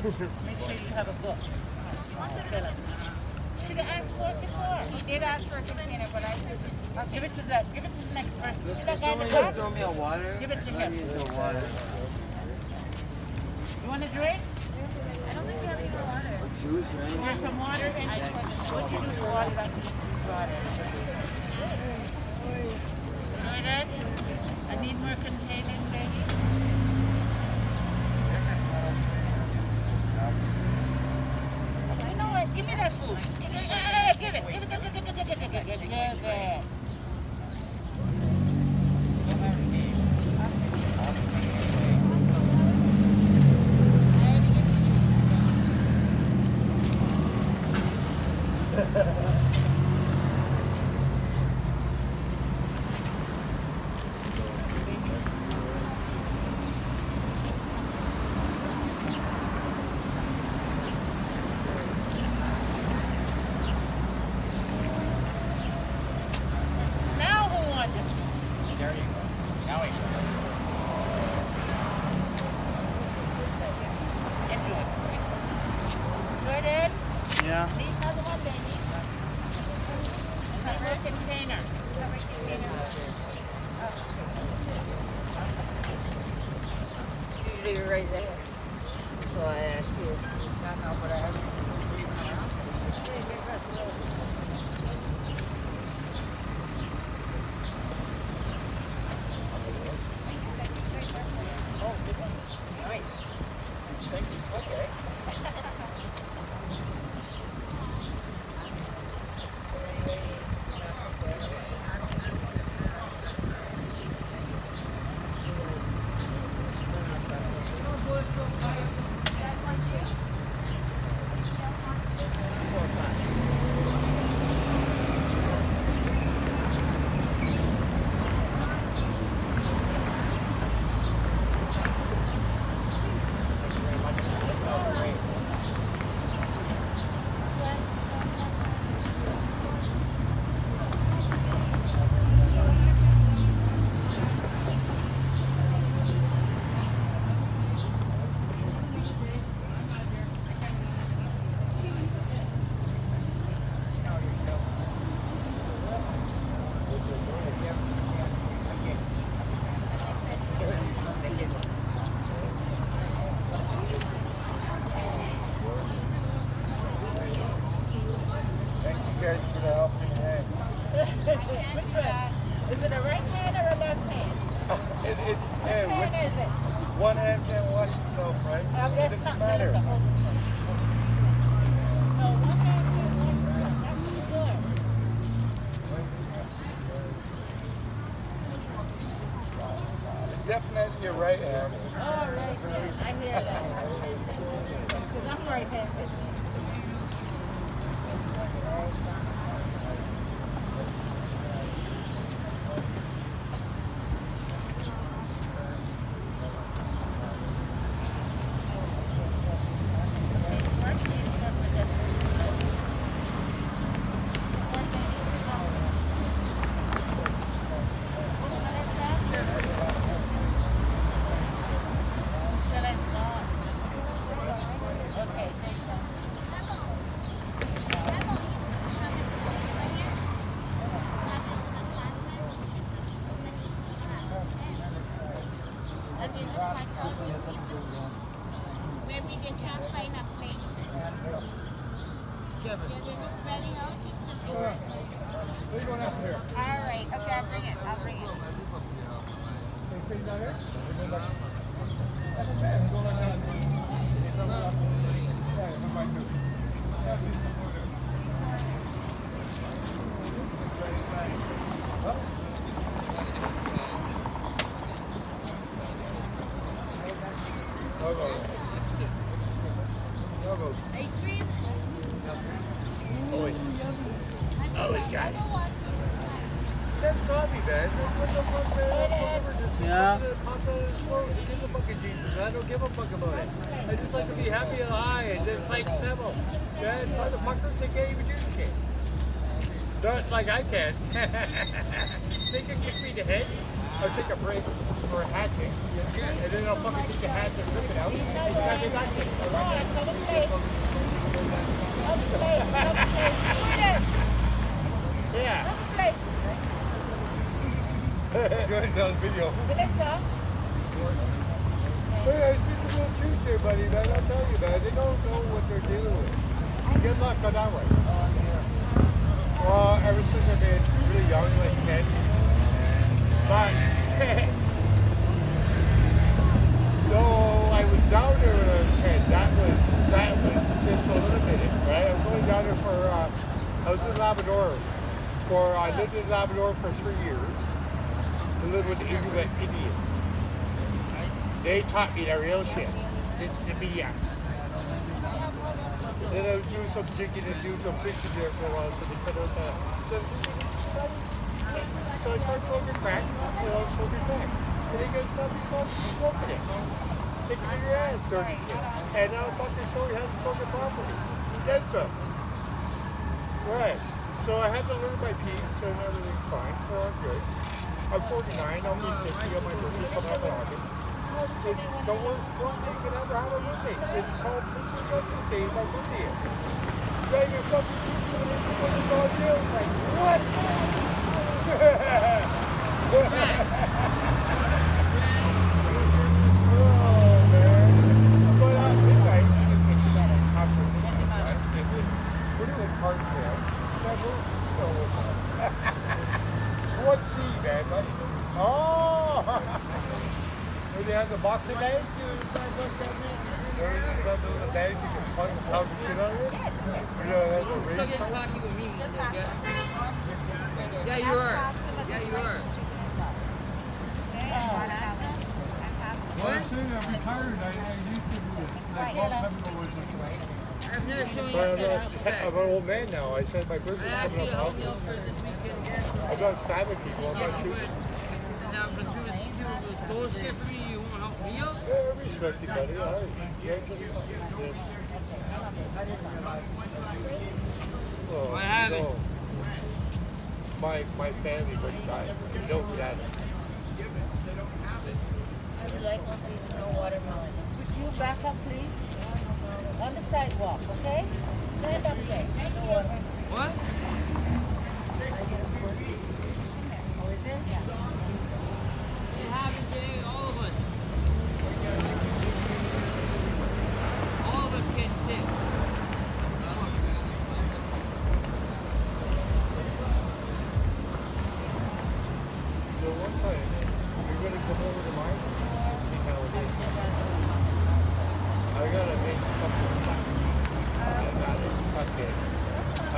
Make sure you have a book. Fill it. Should have asked for it before. He did ask for a container, but I said, I'll give it to the, give it to the next person. Does See that guy in the throw me a water? Give it to I him. need some water. You want a drink? I don't think you have any more water. Juice or anything? There's some water in it. What you do with water? That's water. Know that? I need more containers, baby. I know it. Give me that food. Give it, eh, give it. Give it, give it, give it, give it, give it, give it, give it, give it. Now who wants this? There you go. Now we go. Into it. Jordan, Yeah. need another one, baby. Another container. Usually you're right there. So I asked you. No, but I haven't. Thank you guys for the helping hand. Which one? Is it a right hand or a left hand? It, it, Which hey, hand which, is it? one hand can't wash itself, right? So I it guess doesn't something else matter. to hold this one. No, one hand is one hand. That's what you're doing. It's definitely your right hand. Oh, right hand. I hear that. Because I'm right-handed. Maybe they can't find a place. Yeah, they look very. What are you going after here? All right. Okay, I'll bring it. I'll bring it. Down here? Ice man. What the fuck, man? Yeah. Pop out of his throat. Who gives a fuck of Jesus? I don't give a fuck about it. I just like to be happy and high and just like Sebo. Man, motherfuckers, they can't even do shit. Not like I can. they can kick me in the head or take a break or a hatchet. And then I'll fucking take the hatchet and rip it out. And you guys are not kidding. Come on, come and play. Come play, come play. Peter, Yeah. come play. Good on video. Vanessa, Hey, it's just a little Tuesday, buddy, man. I'll tell you, man. They don't know what they're dealing with. Good luck on that one. Well, ever since I've been really young, like 10. But, though I was down there when I was 10, that was, that was just a little bit, right? I was going down there for, uh, I was in Labrador. For, I lived in Labrador for three years. I lived with Inuit Indians. They taught me the real shit. The, the BS. Then I was doing some digging and doing some fishing there for a while, so they cut out the. So, so I started smoking crack, you know, smoking crack. And they got stop me smoking, smoking it. It in your ass, dirty. And now fucking show you how to smoke it properly. Then some. Right. So I had to learn my piece and everything's fine, so I'm good. I'm 49, I'll be 50 on my birthday up in August. It's the worst birthday you can ever have a birthday. It's called Mr. Justice Day, my birthday is. Yeah, you're fucking what it's all. Like, what? oh, man. But uh, midnight, I just went to that conference. We're doing cards now. Never know what's up. What C, man? What? Oh! Where they have the boxing bag? Where they have the little bags you it? You a cocky with me. Yeah, you are. Yeah, you are. I'm saying I'm retired. I, I used to do it. Was it? I've never shown you I'm, a, an old man now. I said my I birthday's coming up. I'm not stabbing people. I'm not shooting. Now, but you you bullshit for me. You won't help me out. Yeah, I respect you, buddy. All right. Yeah, just. Oh, I have you it. know, My my family would die. You know that. I would like one no watermelon. Would you back up, please? On the sidewalk, okay? Stand up there. No watermelon. What? Oh, is it? Yeah. It happens to all of us. All of us get sick. So one time, you're gonna come over to mine. See how it is. I gotta make something. I gotta fuck it.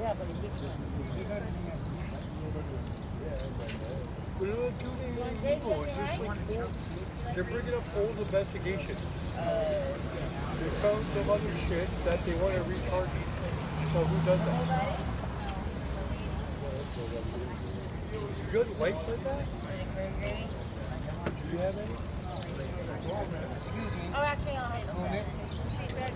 Yeah, but one? They're bringing up old investigations. Uh, they found some other shit that they want to retarget. So who does that? Good white for that? Do you have any? Oh, actually, I'll have it. She said.